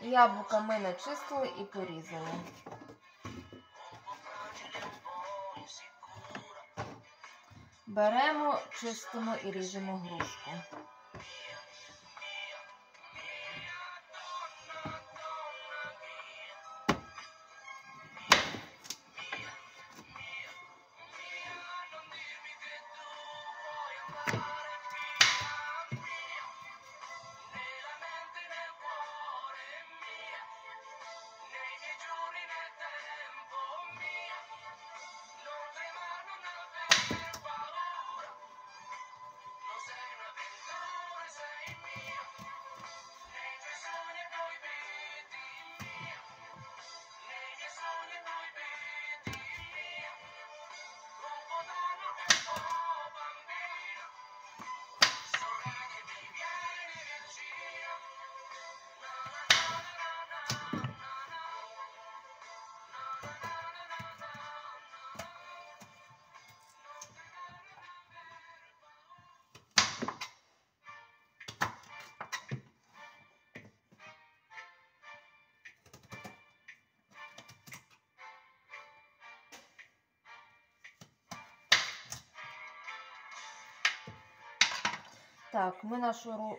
Яблука ми начистили і порізали. Беремо, чистимо і ріжемо грушку. Так, ми нашу ру-